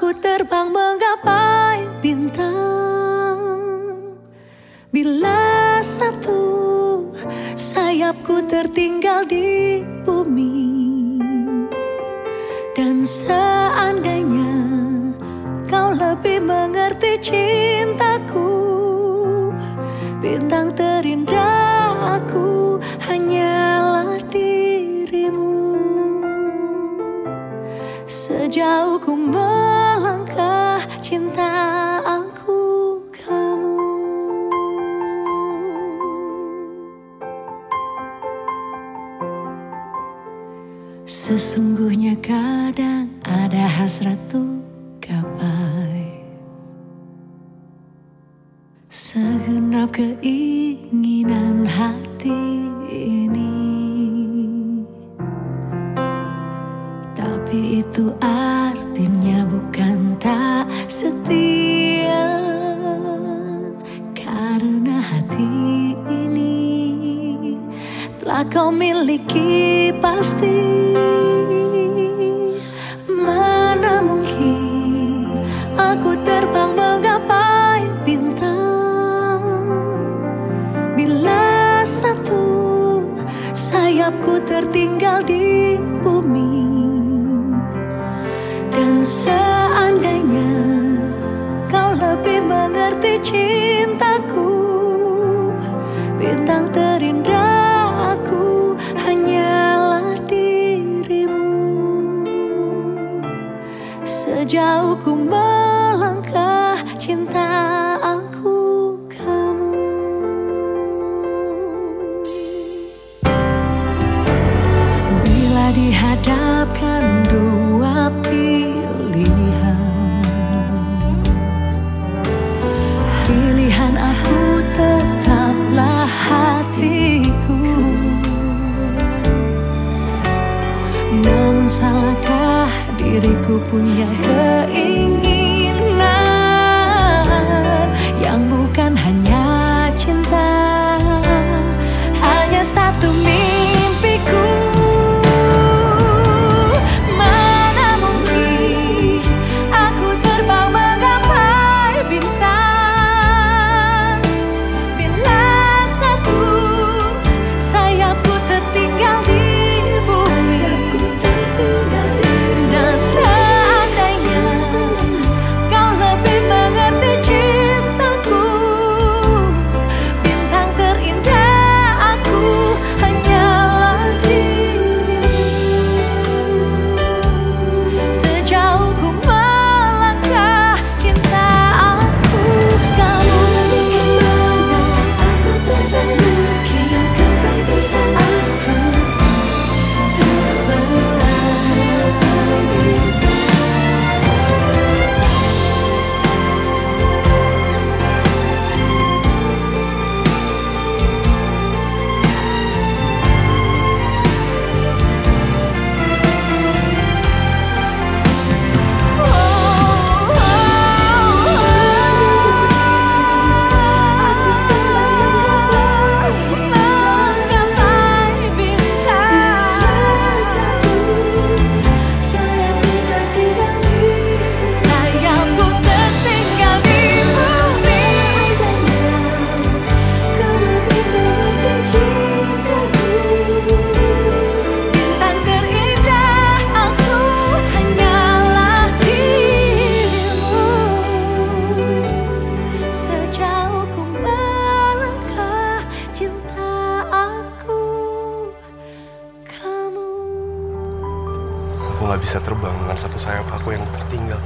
Aku terbang menggapai bintang. Bila satu sayapku tertinggal di bumi Dan seandainya kau lebih mengerti cintaku Bintang terindah aku hanyalah dirimu. Sejauh ku melangkah cinta aku kamu. Sesungguhnya kadang ada hasrat tuh gapai. Segenap keinginan hati ini. Tapi itu artinya bukan tak setia Karena hati ini telah kau miliki pasti. Mana mungkin aku terbang menggapai bintang? Bila satu sayapku tertinggal di bumi Seandainya kau lebih mengerti cintaku Bintang terindah aku hanyalah dirimu. Sejauh ku melangkah cinta ku punya Aku nggak bisa terbang dengan satu sayap aku yang tertinggal.